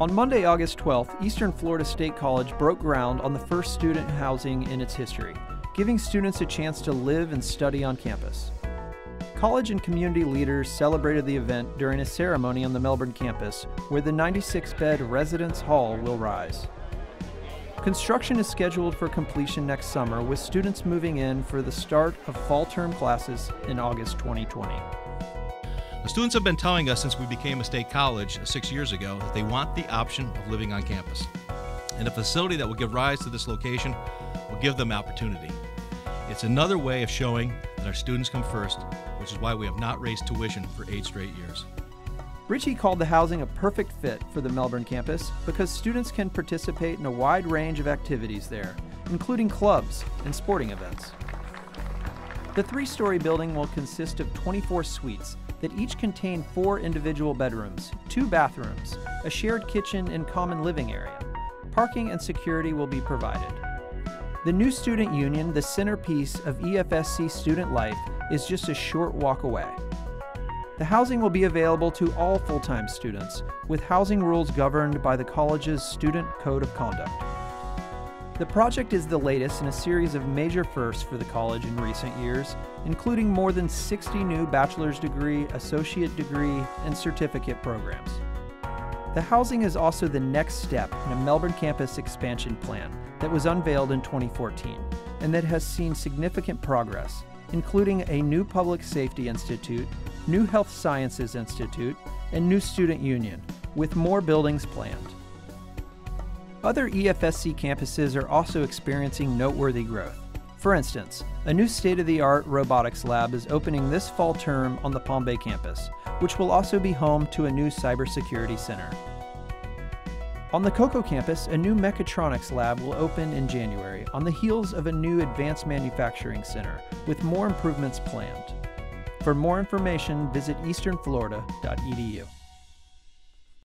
On Monday, August 12th, Eastern Florida State College broke ground on the first student housing in its history, giving students a chance to live and study on campus. College and community leaders celebrated the event during a ceremony on the Melbourne campus where the 96 bed Residence Hall will rise. Construction is scheduled for completion next summer, with students moving in for the start of fall term classes in August 2020. Students have been telling us since we became a state college six years ago that they want the option of living on campus. And a facility that will give rise to this location will give them opportunity. It's another way of showing that our students come first, which is why we have not raised tuition for eight straight years. Richey called the housing a perfect fit for the Melbourne campus because students can participate in a wide range of activities there, including clubs and sporting events. The three story building will consist of 24 suites that each contain four individual bedrooms, two bathrooms, a shared kitchen and common living area. Parking and security will be provided. The new student union, the centerpiece of EFSC student life, is just a short walk away. The housing will be available to all full time students, with housing rules governed by the college's Student Code of Conduct. The project is the latest in a series of major firsts for the college in recent years, including more than 60 new bachelor's degree, associate degree, and certificate programs. The housing is also the next step in a Melbourne campus expansion plan that was unveiled in 2014 and that has seen significant progress, including a new public safety institute, new health sciences institute, and new student union, with more buildings planned. Other EFSC campuses are also experiencing noteworthy growth. For instance, a new state of the art robotics lab is opening this fall term on the Palm Bay campus, which will also be home to a new cybersecurity center. On the Cocoa campus, a new mechatronics lab will open in January on the heels of a new advanced manufacturing center, with more improvements planned. For more information, visit easternflorida.edu.